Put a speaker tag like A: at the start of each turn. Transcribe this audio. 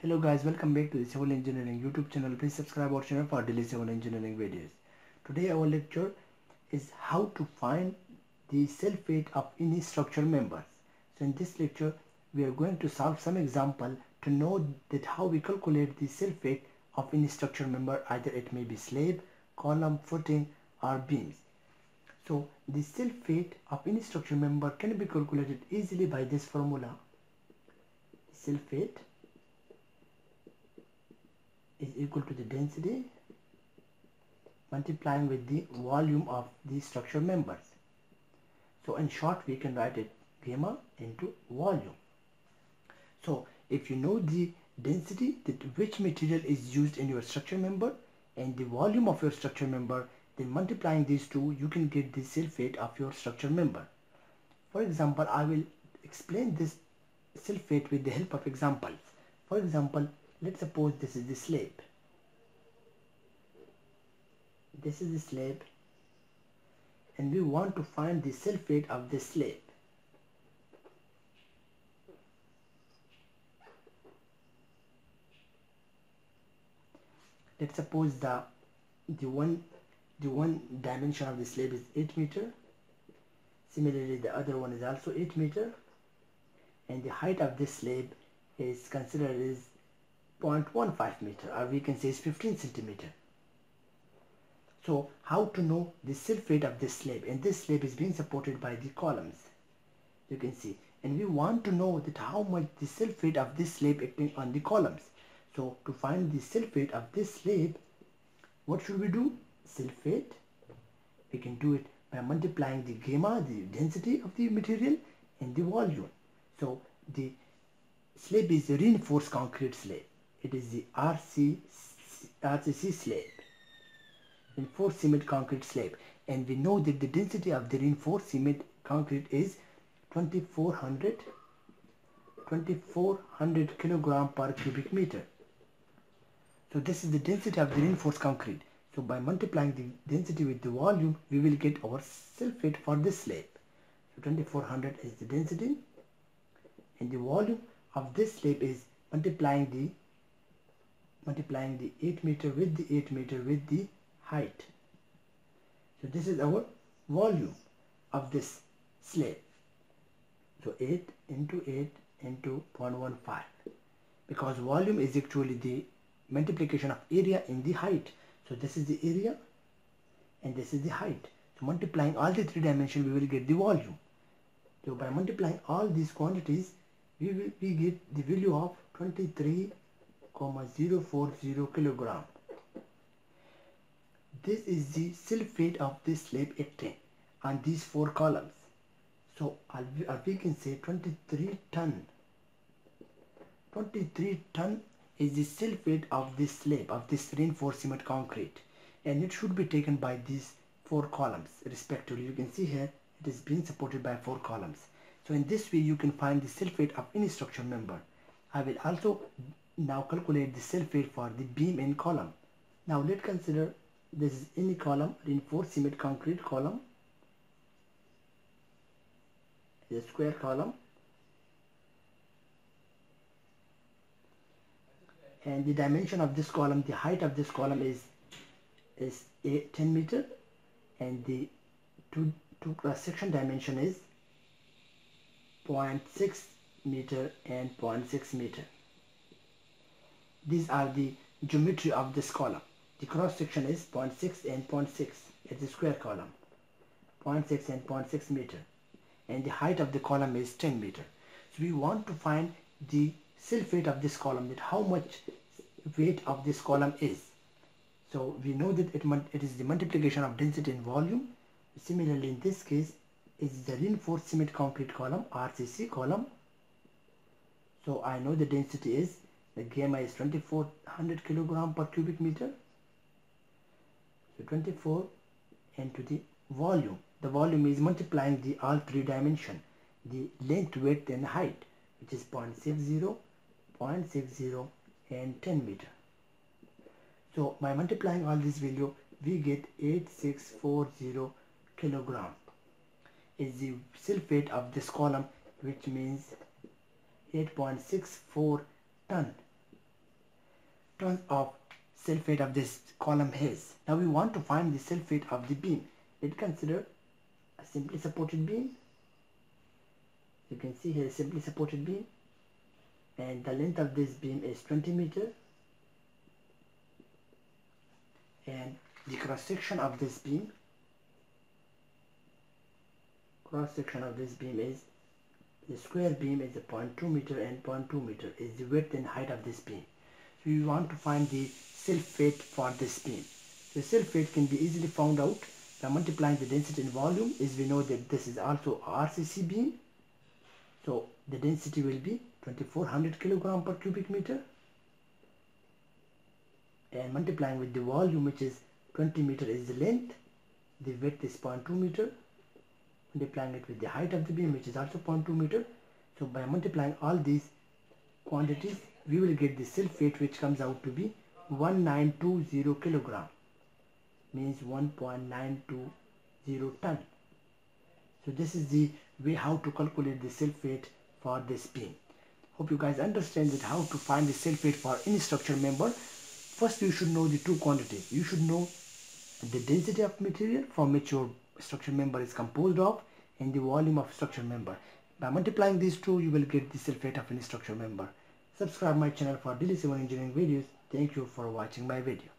A: Hello guys, welcome back to the Civil Engineering YouTube channel. Please subscribe our channel for daily civil engineering videos. Today our lecture is how to find the self weight of any structure members. So in this lecture, we are going to solve some example to know that how we calculate the self weight of any structure member, either it may be slab, column, footing or beams. So the self weight of any structure member can be calculated easily by this formula. Self weight is equal to the density multiplying with the volume of the structure members. So in short we can write it gamma into volume. So if you know the density that which material is used in your structure member and the volume of your structure member then multiplying these two you can get the weight of your structure member. For example I will explain this weight with the help of examples. For example let's suppose this is the slab this is the slab and we want to find the weight of the slab let's suppose the the one the one dimension of the slab is 8 meter. Similarly the other one is also 8 meter. And the height of this slab is considered as 0.15 meter or we can say is 15 centimeter. So how to know the self weight of this slab? And this slab is being supported by the columns. You can see. And we want to know that how much the self weight of this slab acting on the columns. So to find the self weight of this slab what should we do? Self weight we can do it by multiplying the gamma the density of the material and the volume. So the slab is a reinforced concrete slab it is the RC, RCC slab. Reinforced cement concrete slab. And we know that the density of the reinforced cement concrete is 2400 2400 kilogram per cubic meter. So this is the density of the reinforced concrete. So by multiplying the density with the volume we will get our weight for this slab. So 2400 is the density. And the volume of this slab is multiplying the multiplying the 8 meter with the 8 meter with the height. So this is our volume of this slab. So 8 into 8 into 0.15 because volume is actually the multiplication of area in the height. So this is the area and this is the height. So multiplying all the three dimensions we will get the volume. So by multiplying all these quantities we will we get the value of 23,040 kilogram this is the self weight of this slab acting on these four columns. So we can say 23 ton. 23 ton is the self weight of this slab of this reinforced cement concrete and it should be taken by these four columns respectively. You can see here it is being supported by four columns. So in this way you can find the self weight of any structure member. I will also now calculate the self weight for the beam and column. Now let's consider this is any column reinforced cement concrete column a square column and the dimension of this column the height of this column is is a 10 meter and the two, two cross section dimension is 0.6 meter and 0.6 meter these are the geometry of this column. The cross section is 0.6 and 0.6 it's a square column. 0.6 and 0.6 meter. And the height of the column is 10 meter. So we want to find the self weight of this column that how much weight of this column is. So we know that it, it is the multiplication of density and volume. Similarly in this case is the reinforced cement concrete column RCC column. So I know the density is the gamma is 2400 kilogram per cubic meter so 24 into the volume. The volume is multiplying the all three dimension, the length, width and height, which is 0.60, 0.60 and 10 meter. So by multiplying all this value, we get 8640 kilogram is the self weight of this column which means 8.64 ton tons of self-weight of this column has. Now we want to find the self-weight of the beam. Let's consider a simply supported beam. You can see here simply supported beam and the length of this beam is 20 meter and the cross section of this beam cross section of this beam is the square beam is a 0.2 meter and 0.2 meter is the width and height of this beam so we want to find the self weight for this beam the self weight can be easily found out by multiplying the density and volume as we know that this is also RCC beam so the density will be 2400 kilogram per cubic meter. And multiplying with the volume which is 20 meter is the length the width is 0.2 meter. Multiplying it with the height of the beam which is also 0.2 meter. So by multiplying all these quantities we will get the weight which comes out to be 1920 kilogram means 1.920 ton. So this is the way how to calculate the weight for this beam. Hope you guys understand that how to find the weight for any structural member. First you should know the two quantities you should know the density of material from which your structural member is composed of and the volume of structural member. By multiplying these two you will get the weight of any structural member subscribe my channel for daily civil engineering videos. Thank you for watching my video